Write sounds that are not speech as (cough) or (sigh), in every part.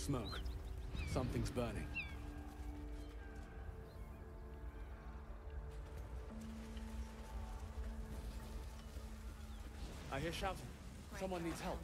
Smoke. Something's burning. I hear shouting. Someone needs help.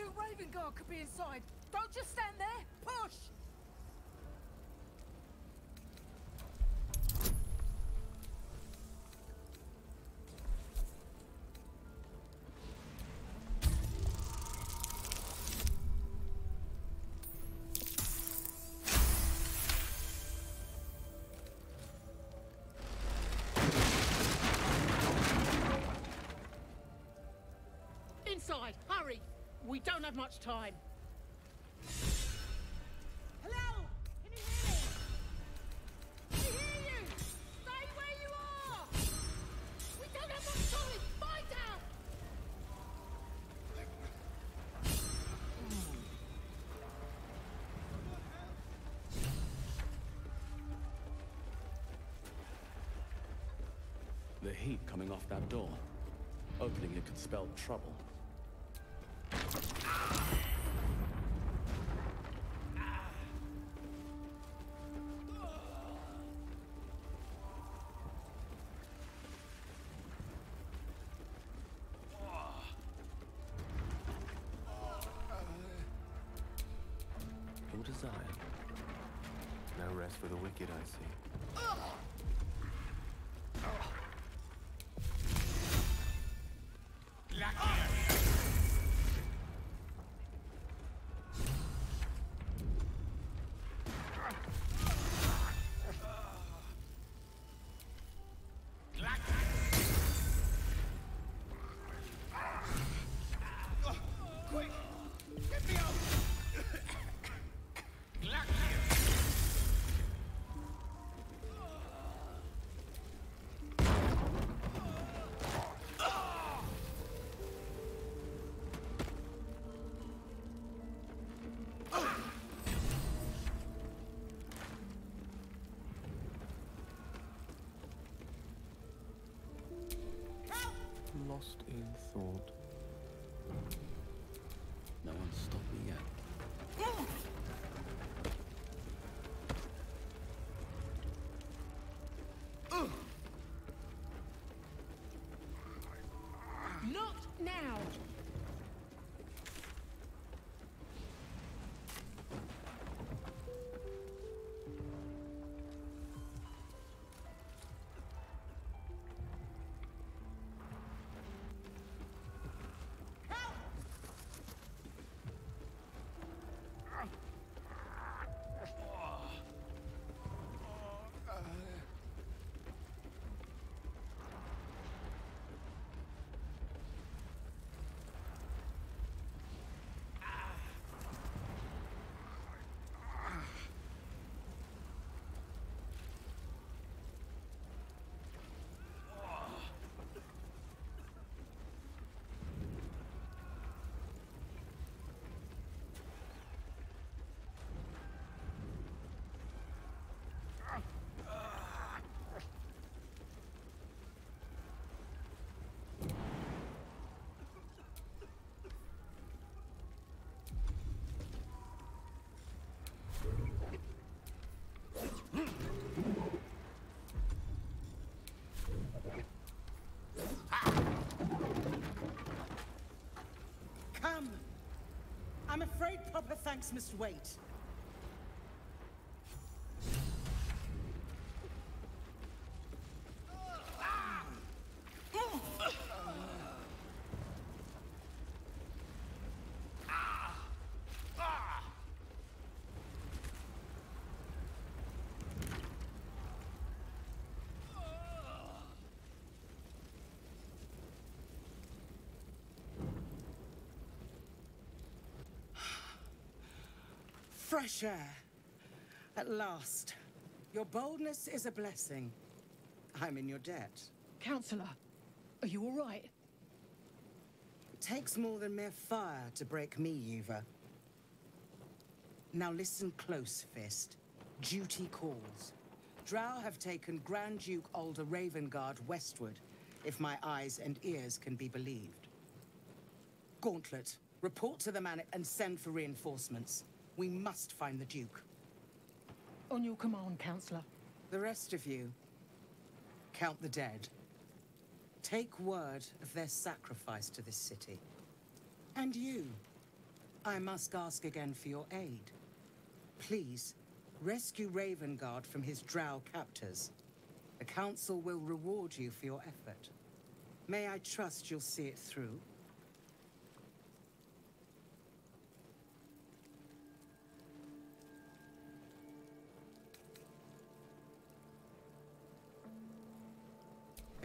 Ravengard could be inside. Don't just stand there. Push! We don't have much time. No. Rest for the wicked, I see. Lost in thought. No one's stopped me yet. Not now! Afraid Papa thanks must wait. Fresh air. At last. Your boldness is a blessing. I'm in your debt. Counselor, are you all right? It takes more than mere fire to break me, Yuva. Now listen close, Fist. Duty calls. Drow have taken Grand Duke Ulder Ravengard westward, if my eyes and ears can be believed. Gauntlet, report to the Manet and send for reinforcements. We must find the Duke. On your command, Counselor. The rest of you, count the dead. Take word of their sacrifice to this city. And you, I must ask again for your aid. Please, rescue Ravengard from his drow captors. The Council will reward you for your effort. May I trust you'll see it through?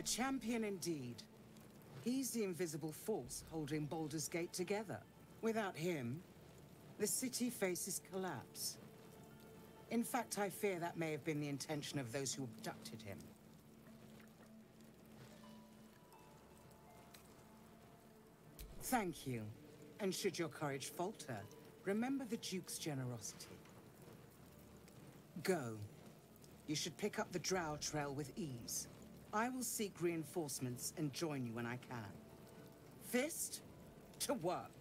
Champion indeed. He's the invisible force holding Baldur's Gate together. Without him, the city faces collapse. In fact, I fear that may have been the intention of those who abducted him. Thank you. And should your courage falter, remember the Duke's generosity. Go. You should pick up the Drow Trail with ease. I will seek reinforcements and join you when I can. Fist, to work.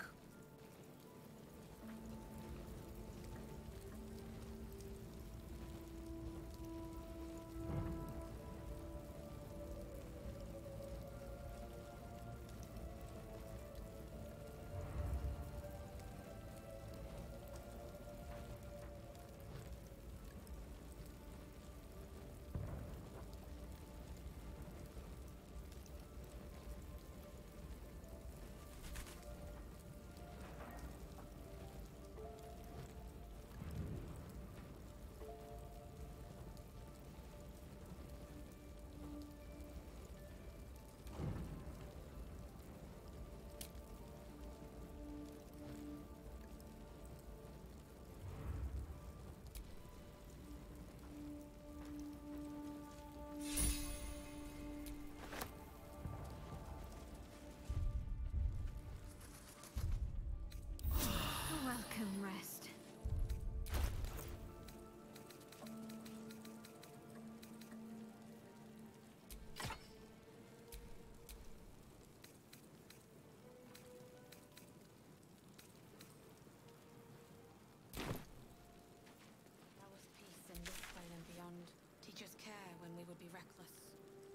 Be reckless.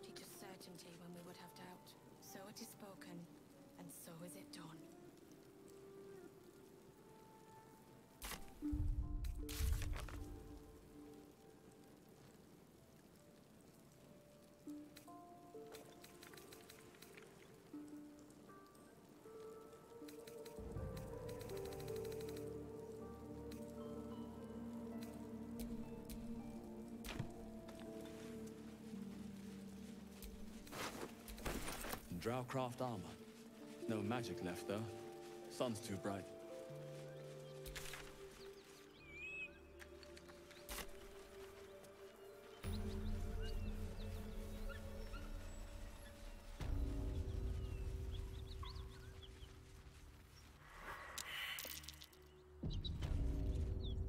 Teach us certainty when we would have doubt. So it is spoken, and so is it done. Drowcraft armor. No magic left, though. Sun's too bright.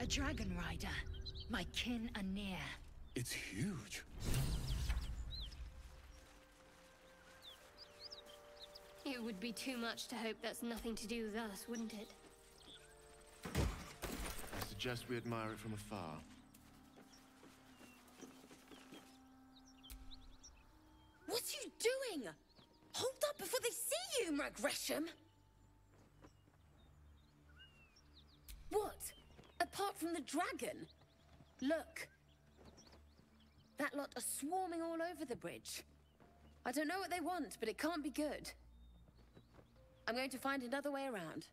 A dragon rider. My kin are near. It's huge. Be too much to hope that's nothing to do with us, wouldn't it? I suggest we admire it from afar. What are you doing? Hold up before they see you, Mag Gresham! What? Apart from the dragon? Look. That lot are swarming all over the bridge. I don't know what they want, but it can't be good. I'm going to find another way around.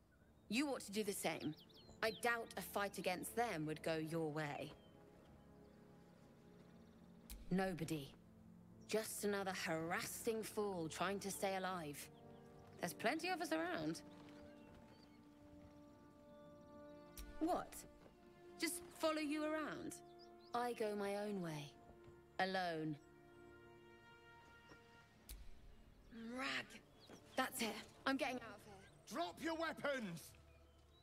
You ought to do the same. I doubt a fight against them would go your way. Nobody. Just another harassing fool trying to stay alive. There's plenty of us around. What? Just follow you around? I go my own way. Alone. Rag. That's it. I'm getting out of here. Drop your weapons!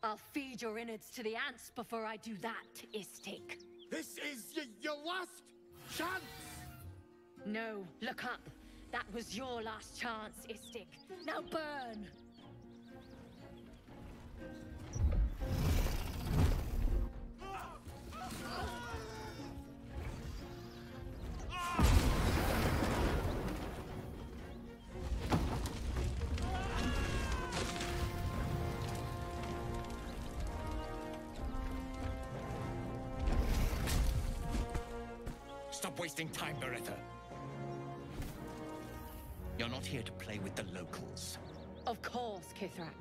I'll feed your innards to the ants before I do that, Istik. This is your last chance! No, look up. That was your last chance, Istik. Now burn! Wasting time, Beretta. You're not here to play with the locals. Of course, Kithrak.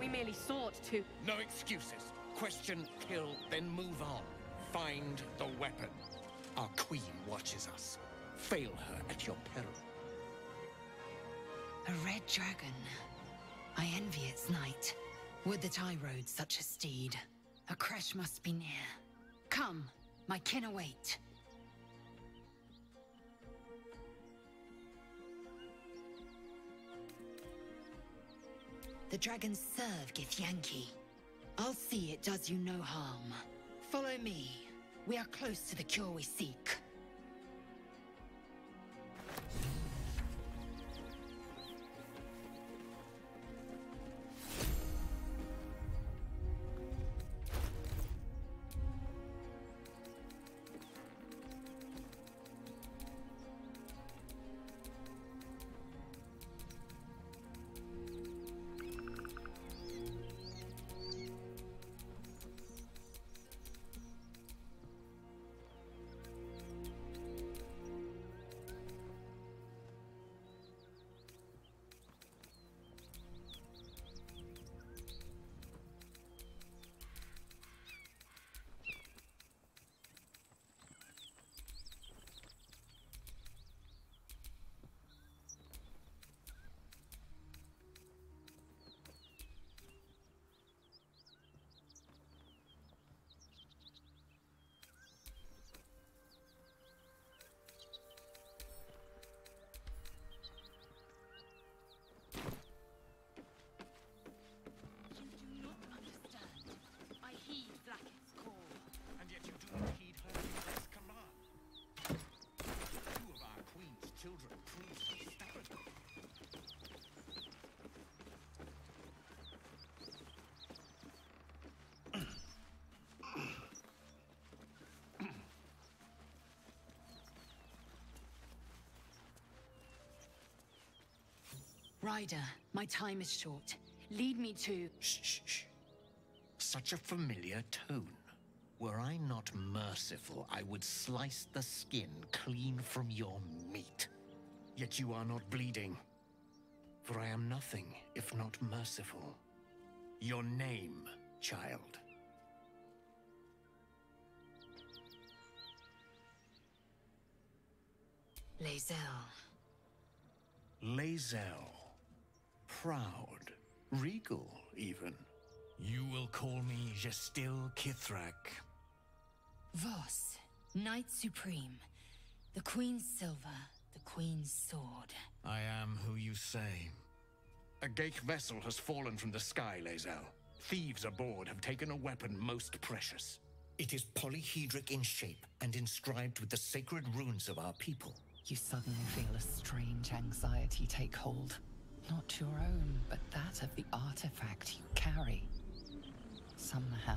We merely sought to... No excuses. Question, kill, then move on. Find the weapon. Our queen watches us. Fail her at your peril. A red dragon. I envy its knight. Would that I rode such a steed. A crash must be near. Come, my kin await. The dragons serve Githyanki. I'll see it does you no harm. Follow me. We are close to the cure we seek. Ryder, my time is short. Lead me to... Shh, shh, shh. Such a familiar tone. Were I not merciful, I would slice the skin clean from your meat. Yet you are not bleeding. For I am nothing if not merciful. Your name, child. Lae'zel. Lae'zel. Proud. Regal, even. You will call me Gestil Kithrak. Voss, Knight Supreme. The Queen's silver, the Queen's sword. I am who you say. A Ghaik vessel has fallen from the sky, Lae'zel. Thieves aboard have taken a weapon most precious. It is polyhedric in shape and inscribed with the sacred runes of our people. You suddenly feel a strange anxiety take hold. Not your own, but that of the artifact you carry. Somehow,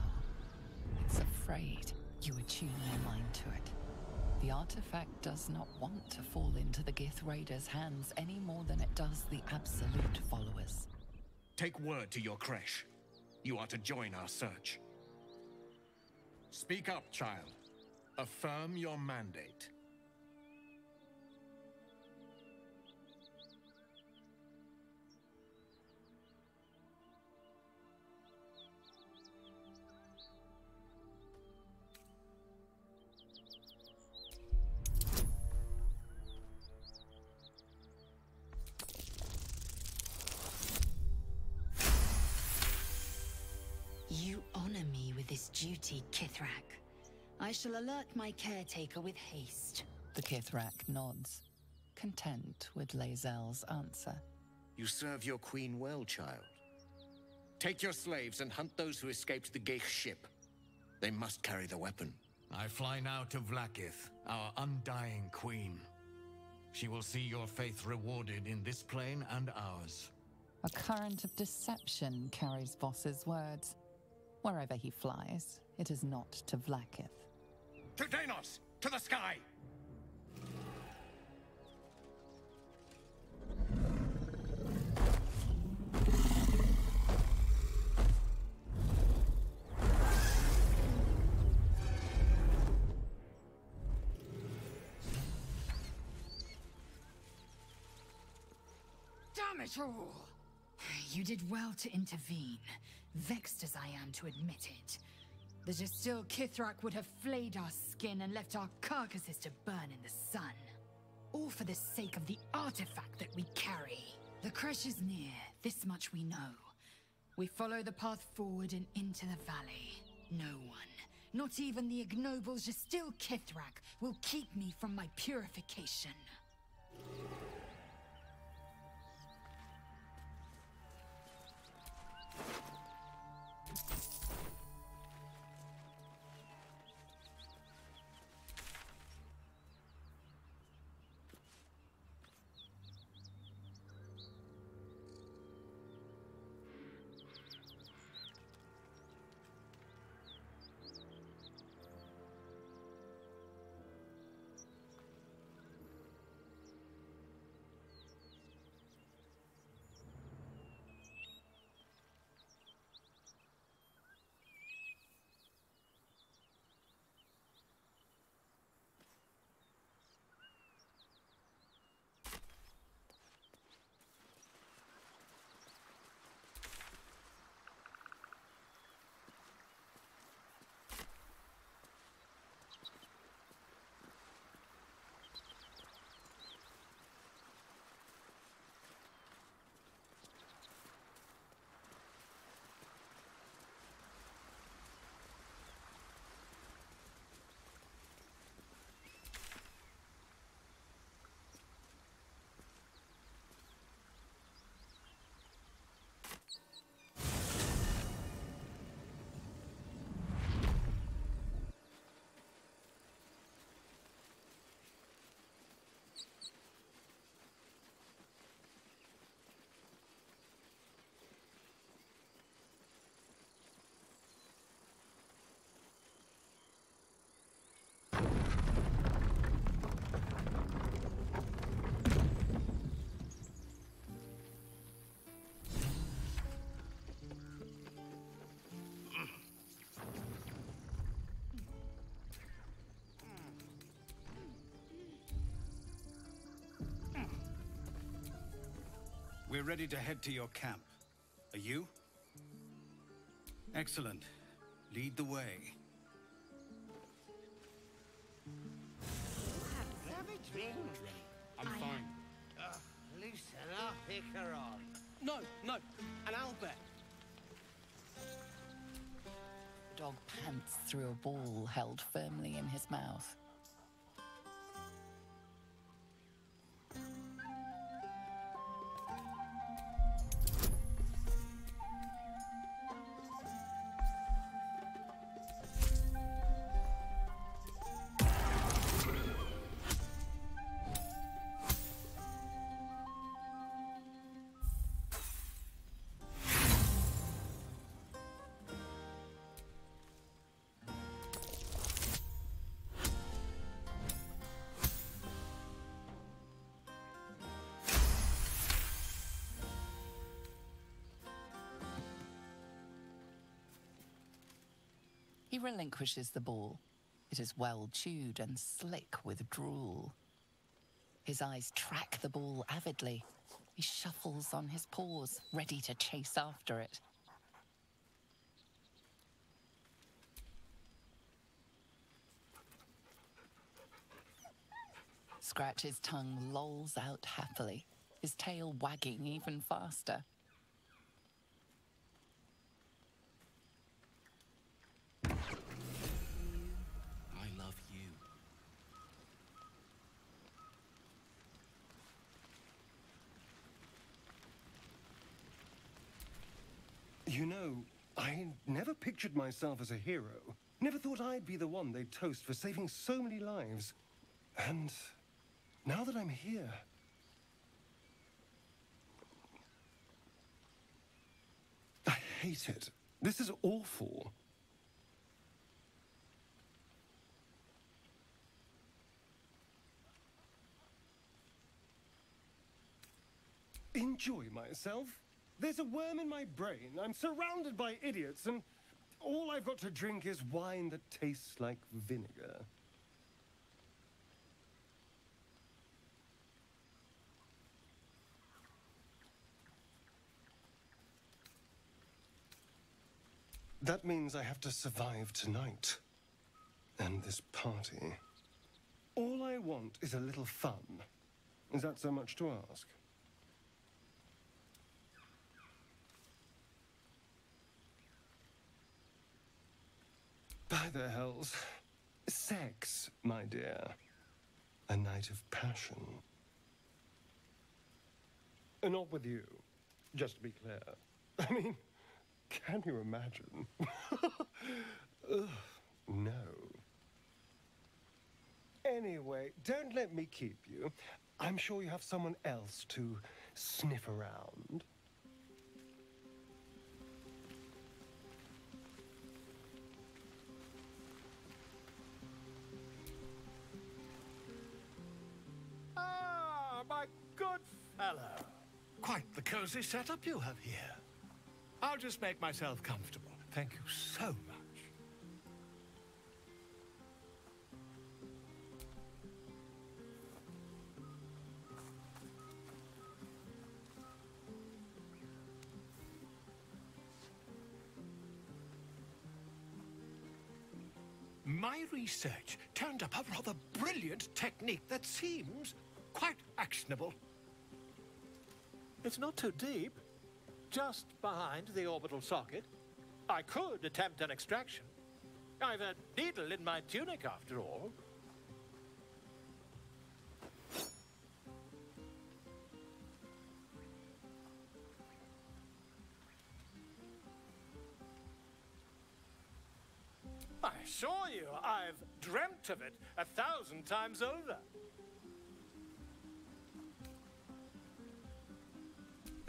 it's afraid. You attune your mind to it. The artifact does not want to fall into the Gith Raiders' hands any more than it does the Absolute followers. Take word to your creche. You are to join our search. Speak up, child. Affirm your mandate. Me with this duty, Kithrak. I shall alert my caretaker with haste. The Kithrak nods, content with Lae'zel's answer. You serve your queen well, child. Take your slaves and hunt those who escaped the Ghaik ship. They must carry the weapon. I fly now to Vlaakith, our undying queen. She will see your faith rewarded in this plane and ours. A current of deception carries Voss's words. Wherever he flies, it is not to Vlaakith. To Danos! To the sky! Damn it all! You did well to intervene, vexed as I am to admit it. The Jastil Kithrak would have flayed our skin and left our carcasses to burn in the sun. All for the sake of the artifact that we carry. The crash is near, this much we know. We follow the path forward and into the valley. No one, not even the ignoble Jastil Kithrak, will keep me from my purification. We're ready to head to your camp. Are you? Excellent. Lead the way. Have a drink. I'm fine. Uh, Lucilla, pick her on. No, no, an Albert. The dog pants through a ball held firmly in his mouth. Relinquishes the ball. It is well chewed and slick with drool. His eyes track the ball avidly. He shuffles on his paws, ready to chase after it. Scratch's tongue lolls out happily, his tail wagging even faster. I love you. You know, I never pictured myself as a hero. Never thought I'd be the one they'd toast for saving so many lives. And now that I'm here, I hate it. This is awful. Enjoy myself? There's a worm in my brain. I'm surrounded by idiots, and all I've got to drink is wine that tastes like vinegar. That means I have to survive tonight. And this party. All I want is a little fun. Is that so much to ask? By the hells. Sex, my dear. A night of passion. Uh, Not with you, just to be clear. I mean, can you imagine? (laughs) Ugh, no. Anyway, don't let me keep you. I'm sure you have someone else to sniff around. Ah, my good fellow. Quite the cozy setup you have here. I'll just make myself comfortable. Thank you so much. My research turned up a rather brilliant technique that seems quite actionable. It's not too deep, just behind the orbital socket. I could attempt an extraction. I've a needle in my tunic, after all. I assure you, I've dreamt of it a thousand times over.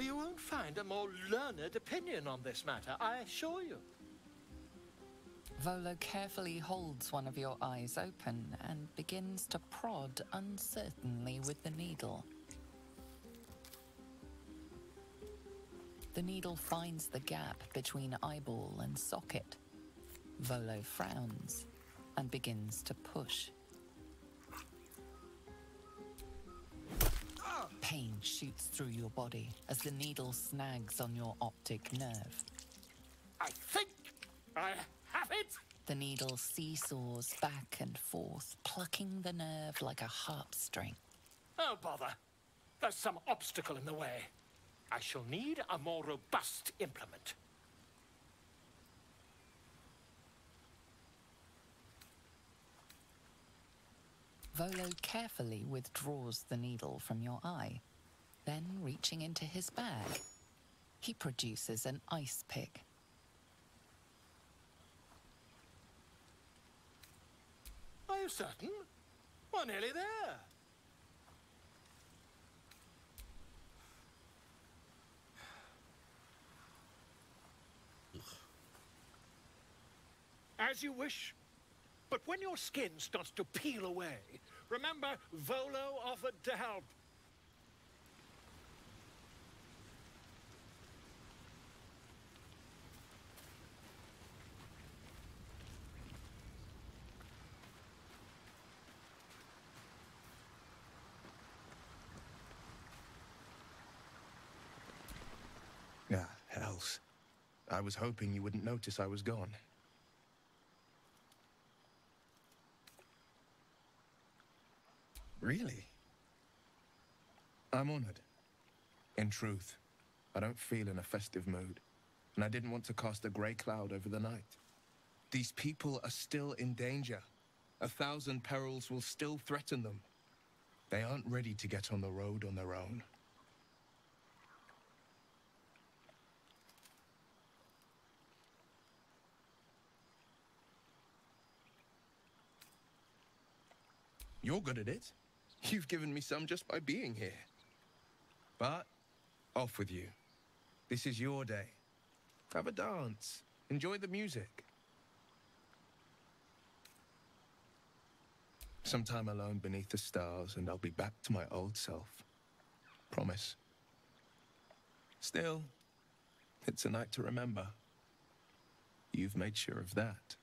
You won't find a more learned opinion on this matter, I assure you. Volo carefully holds one of your eyes open and begins to prod uncertainly with the needle. The needle finds the gap between eyeball and socket. Volo frowns and begins to push. Pain shoots through your body as the needle snags on your optic nerve. I think I have it! The needle seesaws back and forth, plucking the nerve like a harp string. Oh, bother. There's some obstacle in the way. I shall need a more robust implement. Volo carefully withdraws the needle from your eye. Then, reaching into his bag, he produces an ice pick. Are you certain? We're nearly there. As you wish. But when your skin starts to peel away, remember Volo offered to help. Ah, hells. I was hoping you wouldn't notice I was gone. Really? I'm honored. In truth, I don't feel in a festive mood, and I didn't want to cast a grey cloud over the night. These people are still in danger. A thousand perils will still threaten them. They aren't ready to get on the road on their own. You're good at it. (laughs) You've given me some just by being here. But off with you. This is your day. Have a dance. Enjoy the music. Some time alone beneath the stars, and I'll be back to my old self. Promise. Still, it's a night to remember. You've made sure of that.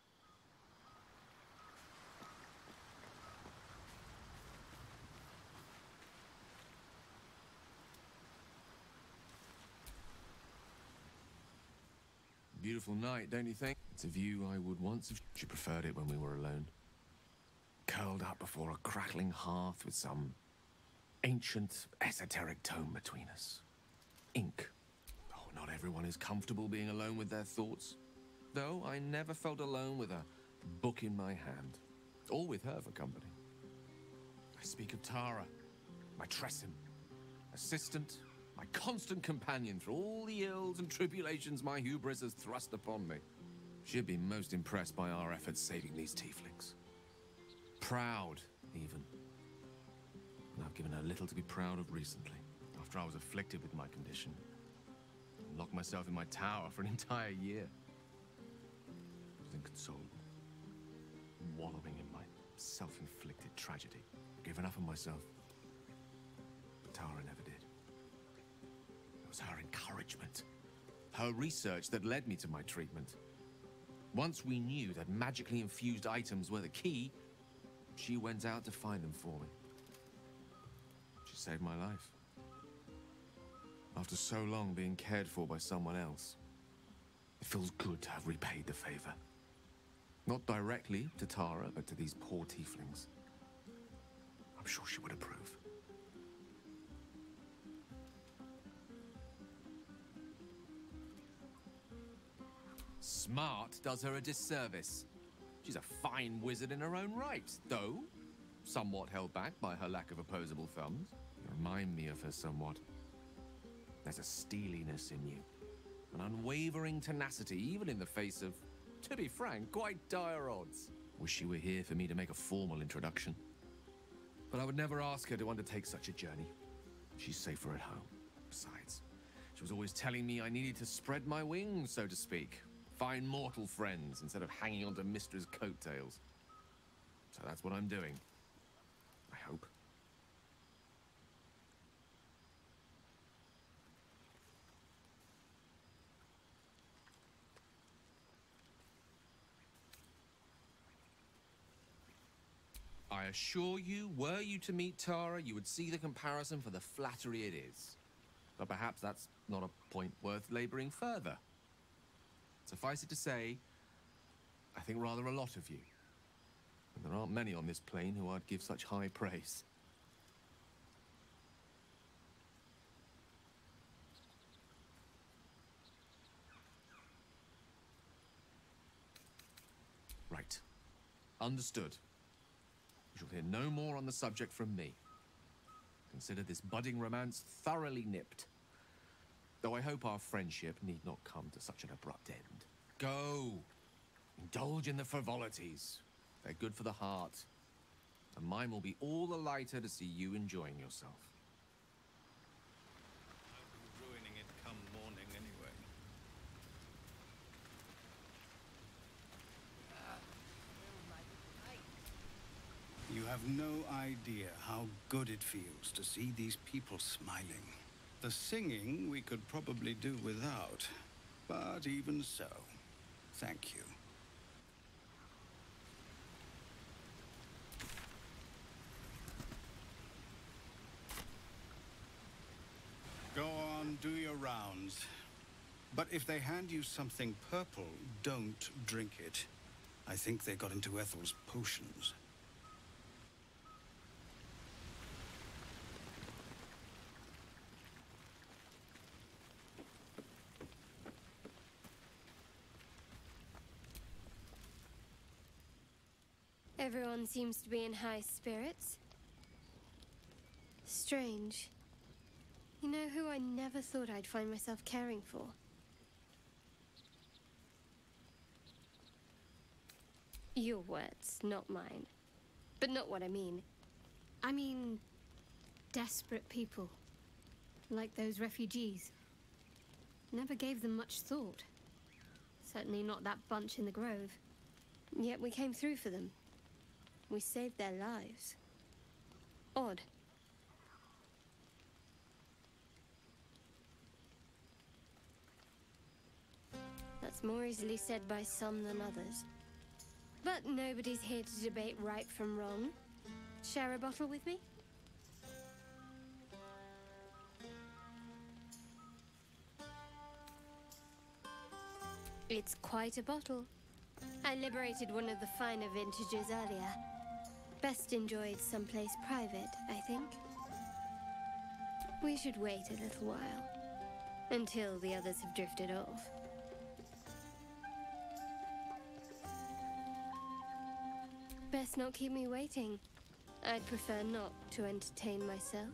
Beautiful night, don't you think? It's a view I would once have... She preferred it when we were alone. Curled up before a crackling hearth with some ancient, esoteric tome between us. Ink. Oh, not everyone is comfortable being alone with their thoughts. Though I never felt alone with a book in my hand. Or with her for company. I speak of Tara, my Tressym, assistant, my constant companion through all the ills and tribulations my hubris has thrust upon me. She'd be most impressed by our efforts saving these tieflings. Proud, even. And I've given her little to be proud of recently, after I was afflicted with my condition. Locked myself in my tower for an entire year. Was inconsolable. Wallowing in my self-inflicted tragedy. Given up on myself. The tower was her. Her research that led me to my treatment. Once we knew that magically infused items were the key, she went out to find them for me. She saved my life. After so long being cared for by someone else, it feels good to have repaid the favor. Not directly to Tara, but to these poor tieflings. I'm sure she would approve. Smart does her a disservice. She's a fine wizard in her own right, though somewhat held back by her lack of opposable thumbs. You remind me of her somewhat. There's a steeliness in you, an unwavering tenacity, even in the face of, to be frank, quite dire odds. Wish she were here for me to make a formal introduction. But I would never ask her to undertake such a journey. She's safer at home. Besides, she was always telling me I needed to spread my wings, so to speak. Find mortal friends instead of hanging onto Mystra's coattails. So that's what I'm doing. I hope. I assure you, were you to meet Tara, you would see the comparison for the flattery it is. But perhaps that's not a point worth laboring further. Suffice it to say, I think rather a lot of you. And there aren't many on this plane who I'd give such high praise. Right. Understood. You shall hear no more on the subject from me. Consider this budding romance thoroughly nipped. Though I hope our friendship need not come to such an abrupt end. Go! Indulge in the frivolities. They're good for the heart. And mine will be all the lighter to see you enjoying yourself. I'll be ruining it come morning anyway. You have no idea how good it feels to see these people smiling. The singing we could probably do without, but even so, thank you. Go on, do your rounds. But if they hand you something purple, don't drink it. I think they got into Ethel's potions. Everyone seems to be in high spirits. Strange. You know who I never thought I'd find myself caring for? Your words, not mine. But not what I mean. I mean, desperate people. Like those refugees. Never gave them much thought. Certainly not that bunch in the grove. Yet we came through for them. We saved their lives. Odd. That's more easily said by some than others. But nobody's here to debate right from wrong. Share a bottle with me? It's quite a bottle. I liberated one of the finer vintages earlier. Best enjoyed someplace private, I think. We should wait a little while. Until the others have drifted off. Best not keep me waiting. I'd prefer not to entertain myself.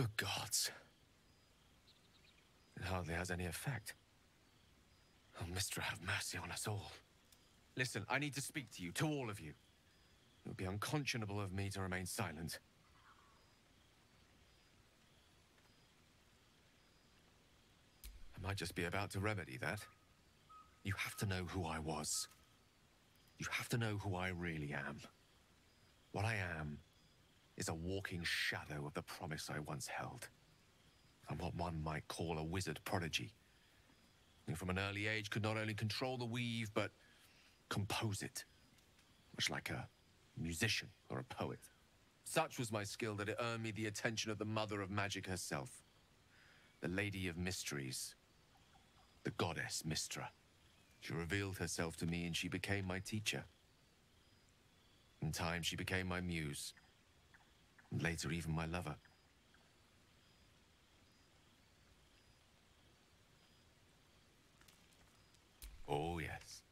Good gods. It hardly has any effect. Oh, Mystra, have mercy on us all. Listen, I need to speak to you, to all of you. It would be unconscionable of me to remain silent. I might just be about to remedy that. You have to know who I was. You have to know who I really am. What I am is a walking shadow of the promise I once held. I'm what one might call a wizard prodigy. Who from an early age could not only control the weave, but compose it. Much like a musician or a poet. Such was my skill that it earned me the attention of the mother of magic herself. The Lady of Mysteries. The goddess Mystra. She revealed herself to me and she became my teacher. In time, she became my muse. And later, even my lover. Oh, yes.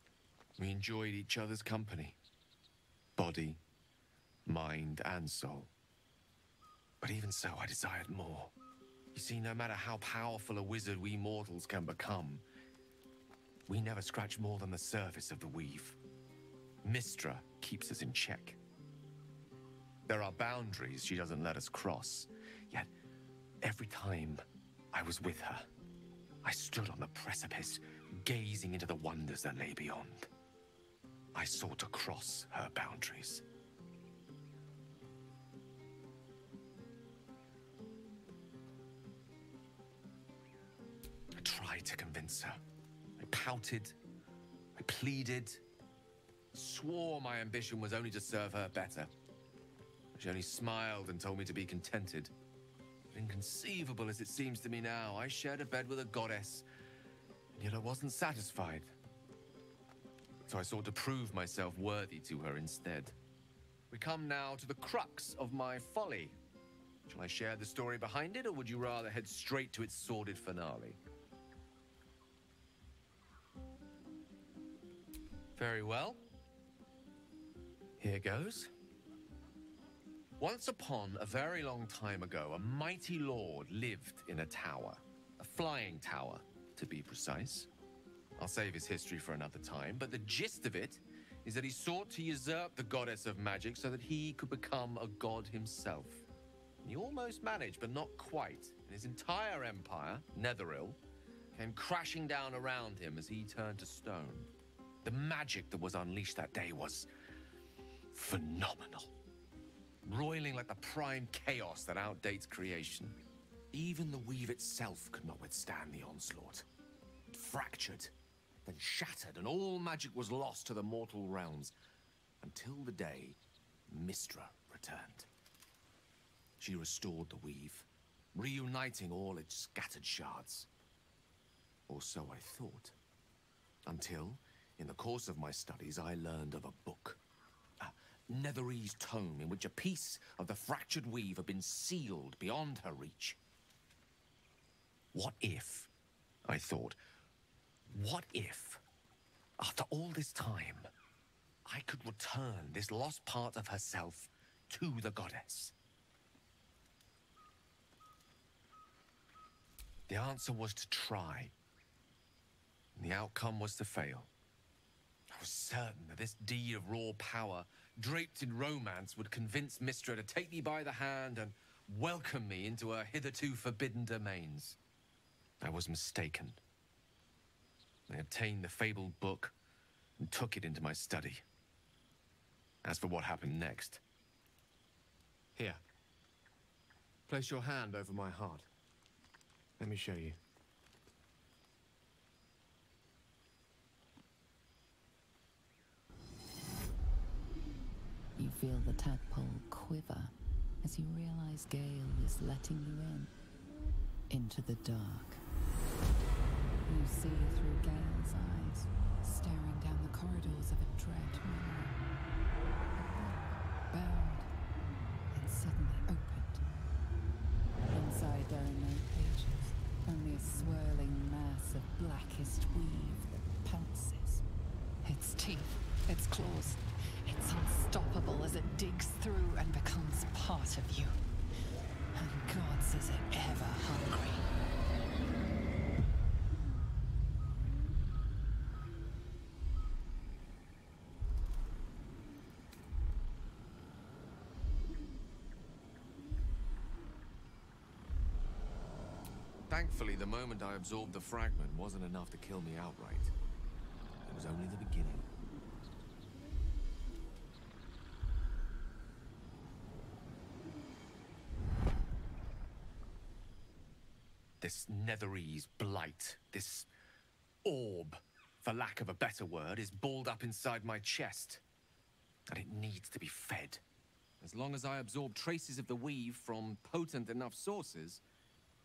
We enjoyed each other's company. Body, mind, and soul. But even so, I desired more. You see, no matter how powerful a wizard we mortals can become, we never scratch more than the surface of the weave. Mystra keeps us in check. There are boundaries she doesn't let us cross. Yet, every time I was with her, I stood on the precipice, gazing into the wonders that lay beyond. I sought to cross her boundaries. I tried to convince her. I pouted. I pleaded. Swore my ambition was only to serve her better. She only smiled and told me to be contented. But inconceivable as it seems to me now, I shared a bed with a goddess, and yet I wasn't satisfied. So I sought to prove myself worthy to her instead. We come now to the crux of my folly. Shall I share the story behind it, or would you rather head straight to its sordid finale? Very well. Here goes. Once upon a very long time ago, a mighty lord lived in a tower. A flying tower, to be precise. I'll save his history for another time, but the gist of it is that he sought to usurp the goddess of magic so that he could become a god himself. He almost managed, but not quite. And his entire empire, Netheril, came crashing down around him as he turned to stone. The magic that was unleashed that day was phenomenal. Roiling like the prime chaos that outdates creation. Even the weave itself could not withstand the onslaught. It fractured, then shattered, and all magic was lost to the mortal realms until the day Mystra returned. She restored the weave, reuniting all its scattered shards. Or so I thought. Until, in the course of my studies, I learned of a book. Netherese tome in which a piece of the fractured weave had been sealed beyond her reach. What if, I thought, what if, after all this time, I could return this lost part of herself to the goddess? The answer was to try. And the outcome was to fail. I was certain that this deed of raw power, draped in romance, would convince Mystra to take me by the hand and welcome me into her hitherto forbidden domains. I was mistaken. I obtained the fabled book and took it into my study. As for what happened next... Here. Place your hand over my heart. Let me show you. You feel the tadpole quiver as you realize Gale is letting you in. Into the dark. You see through Gale's eyes, staring down the corridors of a dread memory. A book bowed and suddenly opened. Inside there are no pages, only a swirling mass of blackest weave that pounces. Its teeth, its claws, it's unstoppable as it digs through and becomes part of you. And gods, is it ever hungry. Thankfully, the moment I absorbed the fragment wasn't enough to kill me outright. It was only the beginning. This Netherese blight, this orb, for lack of a better word, is balled up inside my chest. And it needs to be fed. As long as I absorb traces of the weave from potent enough sources,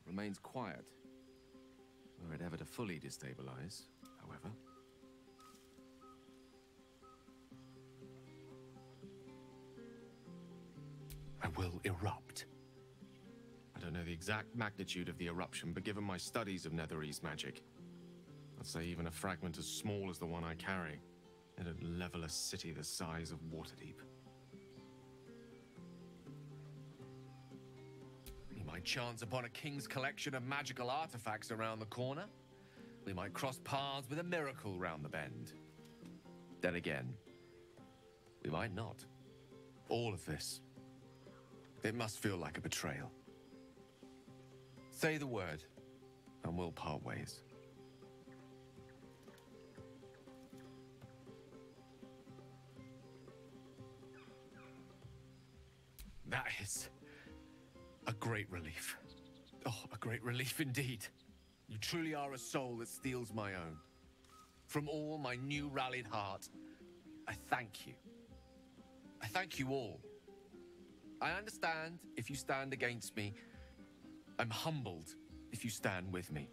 it remains quiet. Were it ever to fully destabilize, however. I will erupt. I don't know the exact magnitude of the eruption, but given my studies of Netherese magic, I'd say even a fragment as small as the one I carry, it'd level a city the size of Waterdeep. We might chance upon a king's collection of magical artifacts around the corner. We might cross paths with a miracle round the bend. Then again, we might not. All of this. It must feel like a betrayal. Say the word, and we'll part ways. That is a great relief. Oh, a great relief indeed. You truly are a soul that steals my own. From all my new rallied heart, I thank you. I thank you all. I understand if you stand against me. I'm humbled if you stand with me.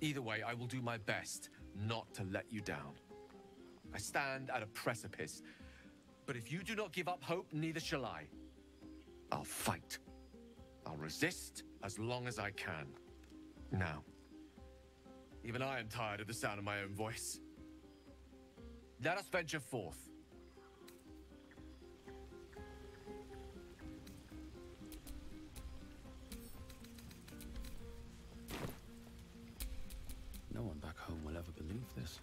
Either way, I will do my best not to let you down. I stand at a precipice, but if you do not give up hope, neither shall I. I'll fight. I'll resist as long as I can. Now, even I am tired of the sound of my own voice. Let us venture forth. No one back home will ever believe this.